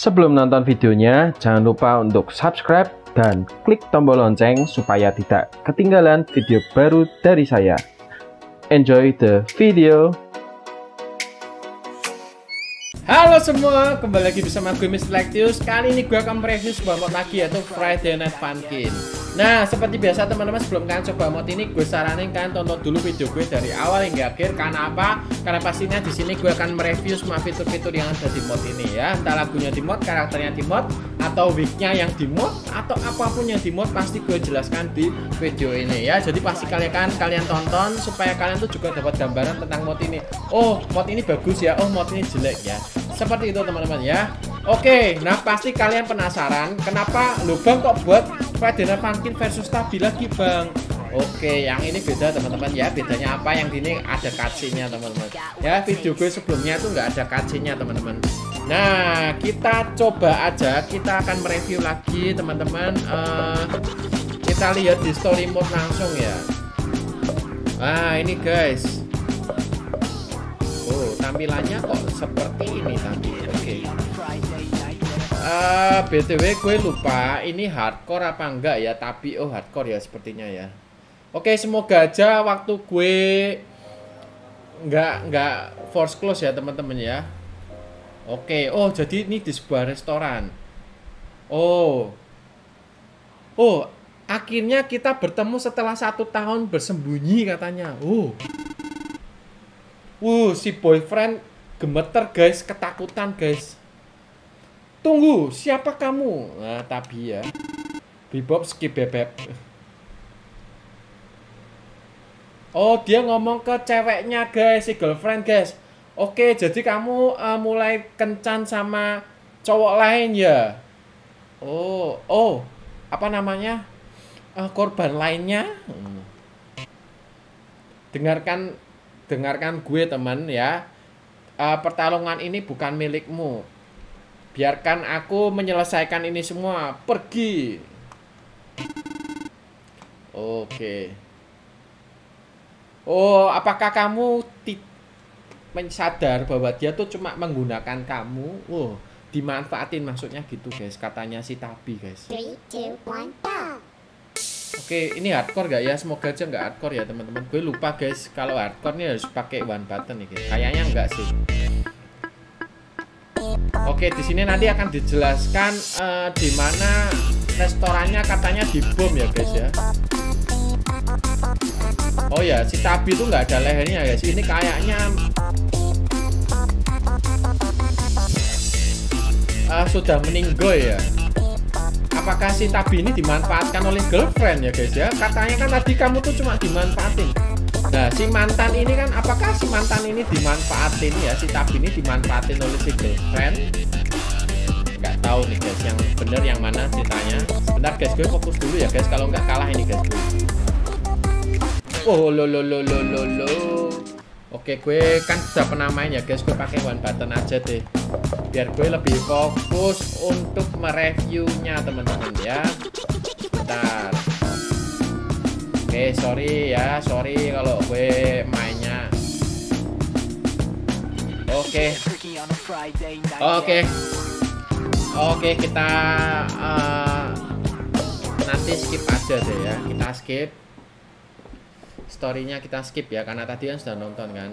Sebelum nonton videonya, jangan lupa untuk subscribe dan klik tombol lonceng supaya tidak ketinggalan video baru dari saya. Enjoy the video! Halo semua, kembali lagi bersama gue Mr. Lactius Kali ini gue akan mereview sebuah mod lagi yaitu Friday Night Funkin Nah, seperti biasa teman-teman sebelum kalian coba mod ini Gue saranin kalian tonton dulu video gue dari awal hingga akhir. Karena apa? Karena pastinya di sini gue akan mereview semua fitur-fitur yang ada di mod ini ya. Entah lagunya di mod, karakternya di mod Atau wignya yang di mod Atau apa pun yang di mod pasti gue jelaskan di video ini ya. Jadi pasti kalian kan kalian tonton Supaya kalian tuh juga dapat gambaran tentang mod ini. Oh, mod ini bagus ya. Oh, mod ini jelek ya. Seperti itu teman-teman ya Oke, nah pasti kalian penasaran kenapa lubang kok buat Fredina Funkin versus Tabi lagi bang? Oke, yang ini beda teman-teman. Ya Bedanya apa? Yang ini ada cutscene-nya teman-teman. Ya, video gue sebelumnya tuh nggak ada cutscene-nya teman-teman. Nah, kita coba aja. Kita akan mereview lagi teman-teman. Uh, Kita lihat di story mode langsung ya. Nah, ini guys. Tampilannya kok seperti ini tadi. Uh, btw gue lupa ini hardcore apa enggak ya tapi oh hardcore ya sepertinya ya. Oke semoga aja waktu gue enggak enggak force close ya teman-teman ya. Oke oh jadi ini di sebuah restoran. Oh. Oh akhirnya kita bertemu setelah satu tahun bersembunyi katanya. Oh. Wuh, si boyfriend gemeter guys, ketakutan guys. Tunggu, siapa kamu? Nah, tapi ya. Bebop skip bebek. Oh, dia ngomong ke ceweknya guys, si girlfriend guys. Oke, jadi kamu uh, mulai kencan sama cowok lain ya? Oh, oh, apa namanya? Uh, korban lainnya? Hmm. Dengarkan dengarkan gue teman ya uh, pertarungan ini bukan milikmu biarkan aku menyelesaikan ini semua pergi oke oh apakah kamu mensadar bahwa dia tuh cuma menggunakan kamu oh dimanfaatin maksudnya gitu guys katanya si Tabi guys Oke, ini hardcore gak ya? Semoga aja nggak hardcore ya teman-teman. Gue lupa guys, kalau hardcore ini harus pakai one button nih. Guys. Kayaknya enggak sih. Oke, di sini nanti akan dijelaskan uh, di mana restorannya katanya di bom ya guys ya. Oh ya, si Tabi itu nggak ada lehernya guys. Ini kayaknya uh, sudah meninggal ya apakah si Tabi ini dimanfaatkan oleh girlfriend ya guys ya katanya kan tadi kamu tuh cuma dimanfaatin nah si mantan ini kan apakah si mantan ini dimanfaatin ya? Si Tabi ini dimanfaatin oleh si girlfriend nggak tahu nih guys yang bener yang mana ceritanya. Sebentar guys gue fokus dulu ya guys. Kalau nggak kalah ini guys. Oh lo lo lo lo lo lo. Oke, gue kan sudah pernah main ya guys, gue pakai one button aja deh. Biar gue lebih fokus untuk mereviewnya teman-teman ya. Bentar. Oke, sorry ya, sorry kalau gue mainnya. Oke. Oke. Oke, kita uh, nanti skip aja deh ya. Kita skip storynya kita skip ya karena tadi kan sudah nonton kan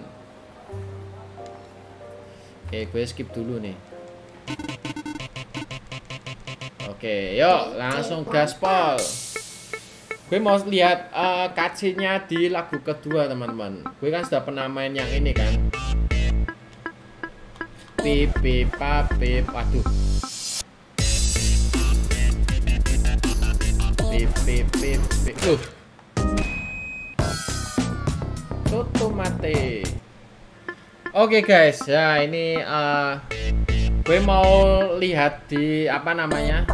oke gue skip dulu nih oke yuk langsung gaspol gue mau lihat uh, cutscene-nya di lagu kedua teman-teman. Gue kan sudah pernah main yang ini kan? Pip pip pip aduh pip pip pip pip uh tutup mati. Oke okay, guys. Ya ini uh, gue mau lihat di apa namanya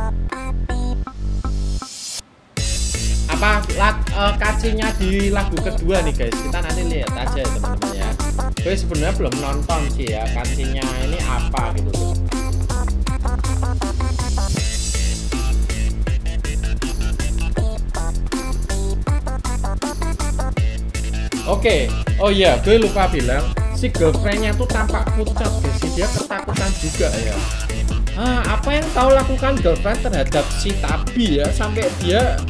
uh, kacinya di lagu kedua nih guys. Kita nanti lihat aja ya teman-teman ya. Gue sebenarnya belum nonton sih ya kacinya ini apa gitu. Oke, okay. oh iya, gue lupa bilang si girlfriendnya tuh tampak pucat guys, dia ketakutan juga ya. ah, apa yang kau lakukan girlfriend terhadap si Tabi ya? Sampai dia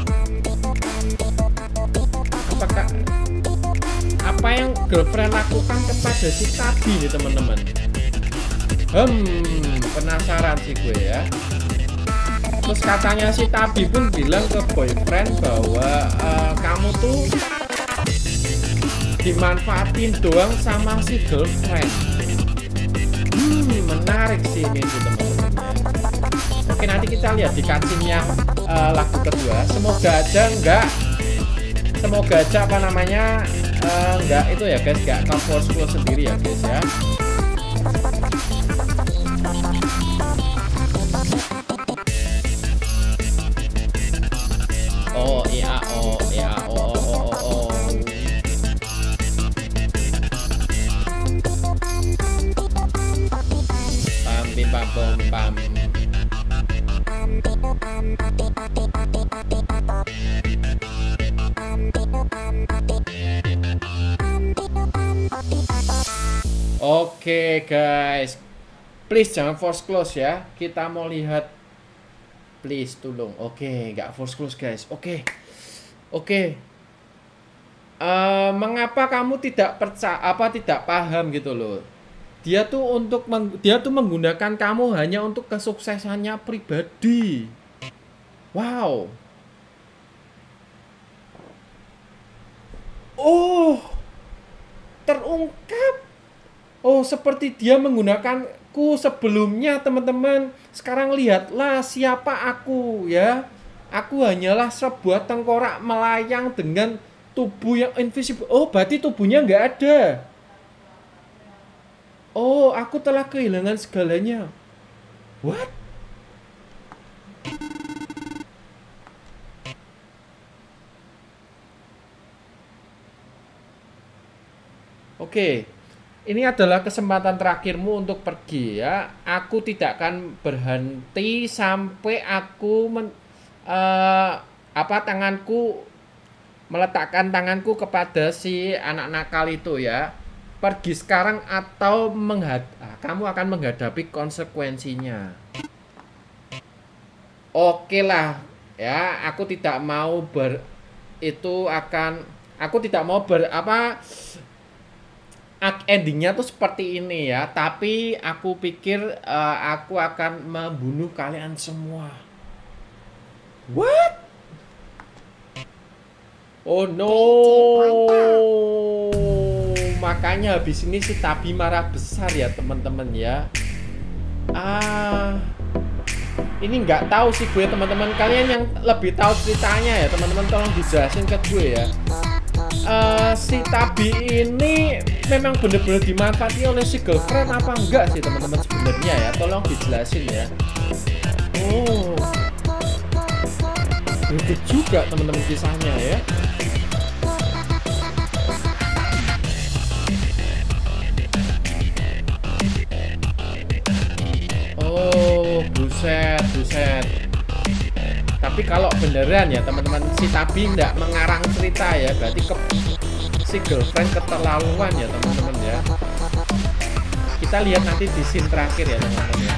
girlfriend lakukan kepada si Tabi nih teman-teman. Hmm penasaran sih gue ya. Terus katanya si Tabi pun bilang ke boyfriend bahwa uh, kamu tuh dimanfaatin doang sama si girlfriend. Hmm menarik sih ini teman-teman. Oke nanti kita lihat di cutscene uh, lagu kedua. Semoga aja enggak. Semoga aja apa namanya uh, enggak itu ya guys enggak cover school sendiri ya guys ya Oke guys, please jangan force close ya. Kita mau lihat, please tolong. Oke, nggak force close guys. Oke, oke. Uh, mengapa kamu tidak percaya apa tidak paham gitu loh? Dia tuh untuk meng, dia tuh menggunakan kamu hanya untuk kesuksesannya pribadi. Wow. Oh, terungkap Oh, seperti dia menggunakanku sebelumnya, teman-teman. Sekarang lihatlah siapa aku, ya. Aku hanyalah sebuah tengkorak melayang dengan tubuh yang invisible. Oh, berarti tubuhnya nggak ada. Oh, aku telah kehilangan segalanya. What? Oke. Okay ini adalah kesempatan terakhirmu untuk pergi ya. Aku tidak akan berhenti sampai aku men, uh, apa tanganku meletakkan tanganku kepada si anak nakal itu ya. Pergi sekarang atau menghad ah, kamu akan menghadapi konsekuensinya. Oke lah ya, aku tidak mau ber itu akan aku tidak mau ber apa endingnya tuh seperti ini ya. Tapi aku pikir uh, aku akan membunuh kalian semua. What? Oh no. Makanya habis ini si Tabi marah besar ya teman-teman ya. Ah ini nggak tahu sih gue teman-teman. Kalian yang lebih tahu ceritanya ya teman-teman tolong dijelasin ke gue ya. Uh, si Tabi ini memang benar-benar dimanfaati oleh si girlfriend apa enggak sih teman-teman sebenarnya ya? Tolong dijelasin ya. Oh. Ribet juga teman-teman kisahnya ya. Oh buset buset. Tapi kalau beneran ya teman-teman si Tabi nggak mengarang cerita ya berarti ke si girlfriend keterlaluan ya teman-teman ya. Kita lihat nanti di scene terakhir ya teman-teman ya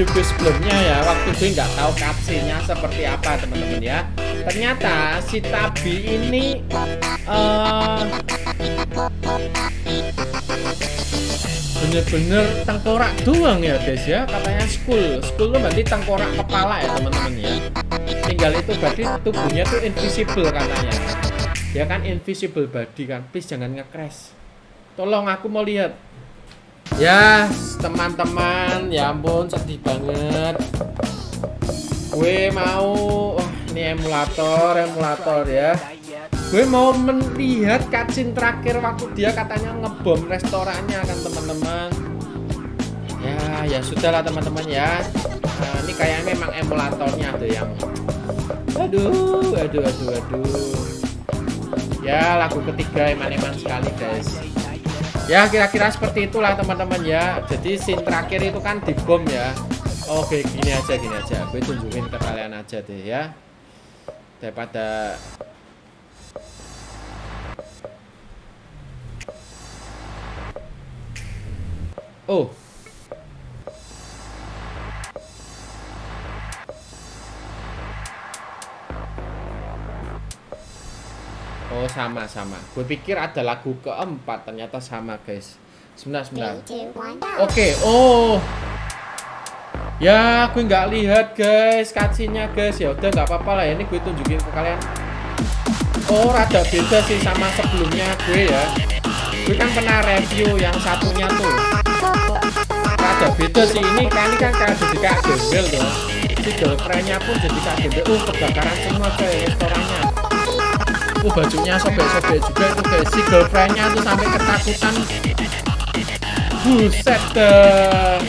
video sebelumnya ya waktu gue nggak tahu kapsinya seperti apa teman-teman ya. Ternyata si Tabi ini uh, bener-bener tengkorak doang ya guys ya. Katanya school. School itu berarti tengkorak kepala ya teman-teman ya. Tinggal itu berarti tubuhnya tuh invisible katanya. Ya kan invisible body kan. Please jangan nge-crash. Tolong aku mau lihat Ya, teman-teman, ya ampun sedih banget. Gue mau wah ini emulator, emulator ya. Gue mau melihat cutscene terakhir waktu dia katanya ngebom restorannya kan teman-teman. Ya, ya sudahlah teman-teman ya. Nah, ini kayaknya memang emulatornya ada yang Aduh, aduh, aduh, aduh. Ya, lagu ketiga eman-eman sekali, guys ya kira-kira seperti itulah teman-teman ya. Jadi scene terakhir itu kan di bom ya. Oke gini aja gini aja. Gue tunjukin ke kalian aja deh ya. Daripada oh Oh sama sama. Gue pikir ada lagu keempat ternyata sama guys. Sebentar sebentar. Oke. Okay. Oh. Ya, gue nggak lihat guys kacinya guys. Ya udah nggak apa-apa lah. Ini gue tunjukin ke kalian. Oh, rada beda sih sama sebelumnya gue ya. Gue kan pernah review yang satunya tuh. Rada beda sih ini kan ini kan kayak jadi kayak gembel tuh. Si girlfriendnya pun jadi kayak gembel. Uh, kebakaran semua guys restorannya uh bajunya sobek-sobek juga itu guys si girlfriendnya tuh sampai ketakutan. Buset deh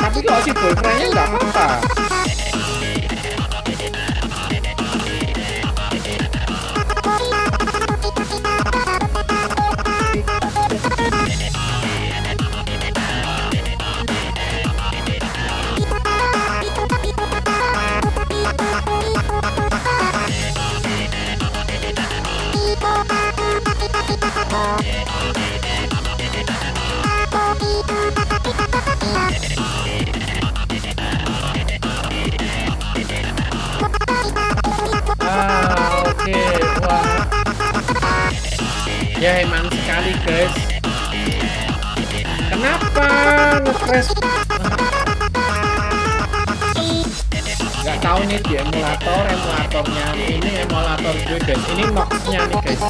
tapi kok si boyfriendnya nggak apa-apa ya emang sekali guys. Kenapa? Ngepres nggak tahu nih di emulator emulatornya ini emulator gue guys. Ini noxnya nih guys.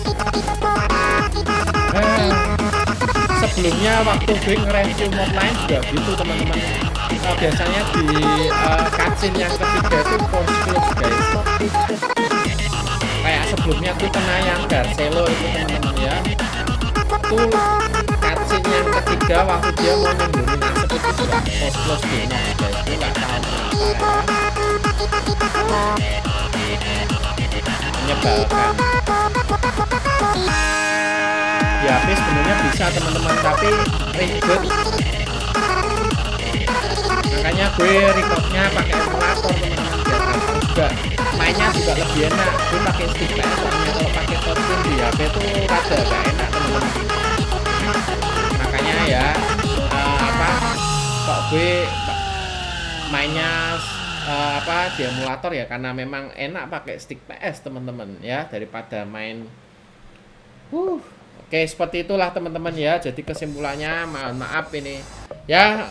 Eh, sebelumnya waktu gue nge-review mod lain juga gitu teman-teman. Nah, biasanya di uh, cutscene yang ketiga itu post close guys. Kayak sebelumnya tuh tuh cutscene yang ketiga waktu dia mau nyemburin asap itu juga post close di guys gue nggak tahu. Kenapa ya menyebalkan. Di HP sebenarnya bisa teman-teman tapi ribet. Makanya gue recordnya pakai emulator teman-teman biar juga. Mainnya juga lebih enak. Gue pakai stick soalnya kalau pakai touchscreen di HP tuh rada gak enak teman-teman ya uh, apa kok gue mainnya uh, apa di emulator ya karena memang enak pakai stick PS teman-teman ya daripada main uh Oke, seperti itulah teman-teman ya. Jadi kesimpulannya, mohon maaf ini. Ya,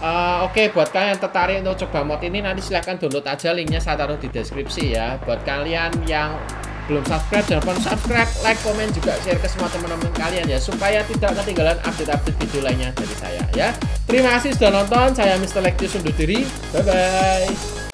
uh, oke buat kalian yang tertarik untuk coba mod ini nanti silahkan download aja linknya saya taruh di deskripsi ya. Buat kalian yang belum subscribe jangan lupa subscribe, like, komen juga share ke semua teman-teman kalian ya supaya tidak ketinggalan update-update video lainnya dari saya ya. Terima kasih sudah nonton. Saya Mr. Lexus undur diri. Bye bye.